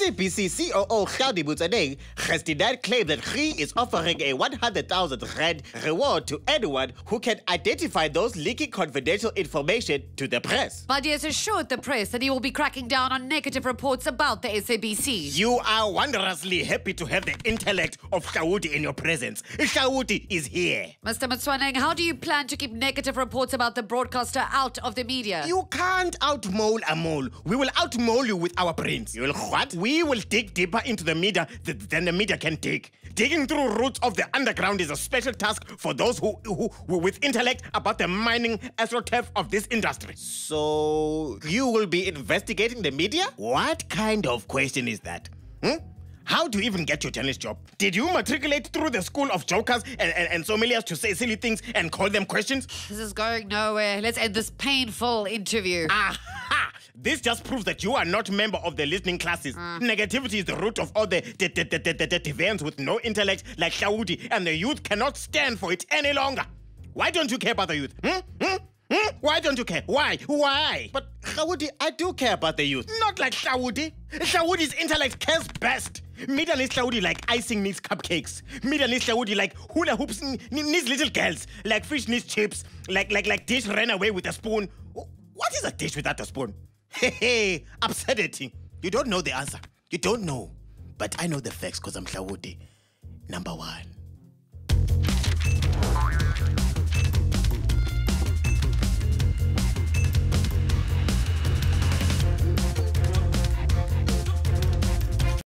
SABC COO Hlaudi Motsoeneng has denied claim that he is offering a 100,000 rand reward to anyone who can identify those leaking confidential information to the press. But he has assured the press that he will be cracking down on negative reports about the SABC. You are wondrously happy to have the intellect of Hlaudi in your presence. Hlaudi is here. Mr. Motsoeneng, how do you plan to keep negative reports about the broadcaster out of the media? You can't outmole a mole. We will outmole you with our brains. You'll what? We will dig deeper into the media th- than the media can dig. Digging through roots of the underground is a special task for those who, who, who with intellect about the mining astroturf of this industry. So you will be investigating the media? What kind of question is that? Hmm? How do you even get your journalist job? Did you matriculate through the school of jokers and, and, and sommeliers to say silly things and call them questions? This is going nowhere. Let's end this painful interview. Aha! This just proves that you are not a member of the listening classes. Negativity is the root of all the deviants with no intellect like Hlaudi, and the youth cannot stand for it any longer. Why don't you care about the youth? Hmm? Hmm? Hmm? Why don't you care? Why? Why? But Hlaudi, I do care about the youth. Not like Hlaudi. Hlaudi's intellect cares best. Media needs Hlaudi like icing needs cupcakes. Media needs Hlaudi like hula hoops needs little girls. Like fish needs chips. Like like like dish ran away with a spoon. What is a dish without a spoon? Hey, hey, absurdity. You don't know the answer. You don't know. But I know the facts because I'm Hlaudi. Number one.